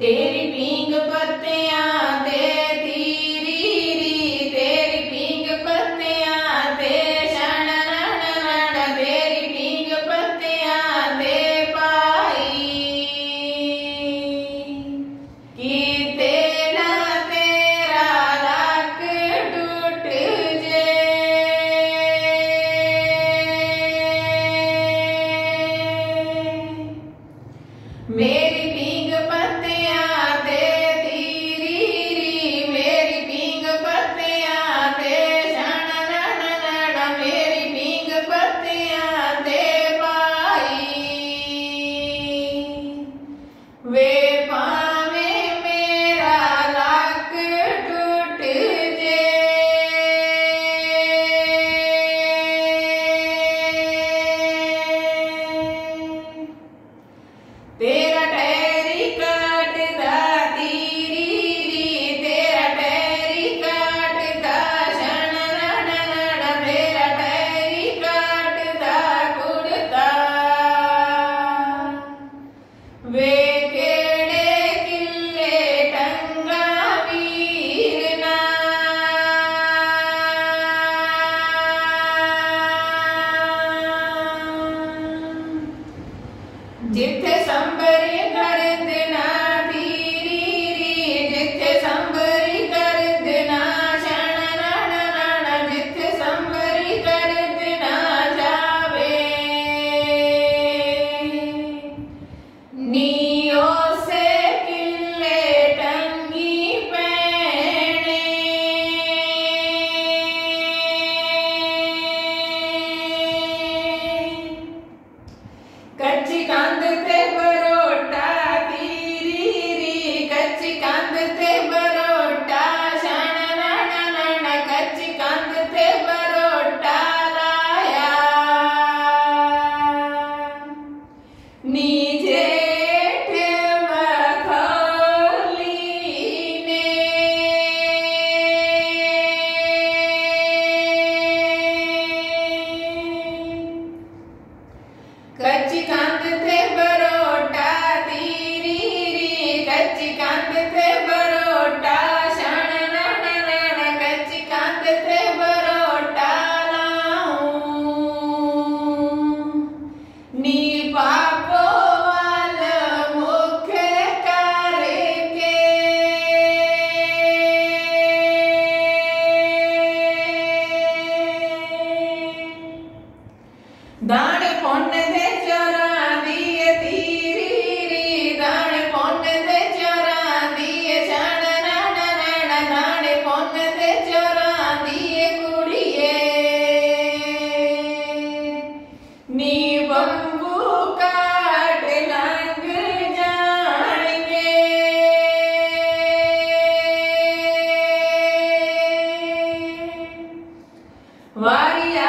तेरी पींग पत्तियाँ ते तीरी ते रण तेरी पाई। कि तेरा तेरा लाख मेरी तेरा जिथे संबरे Maria.